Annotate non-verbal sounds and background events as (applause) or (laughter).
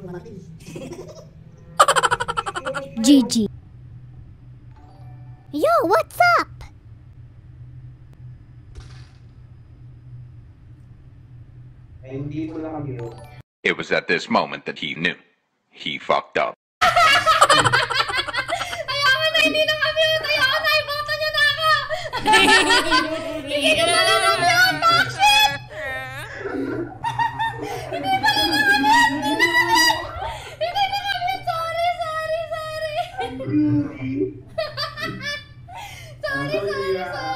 (laughs) GG. Yo, what's up? It was at this moment that he knew. He fucked up. (laughs) Na hindi na kami utayaan. Ay, ako. (laughs) Hindi ko na shit! Hindi pa lang (laughs) sorry sorry iya. sorry.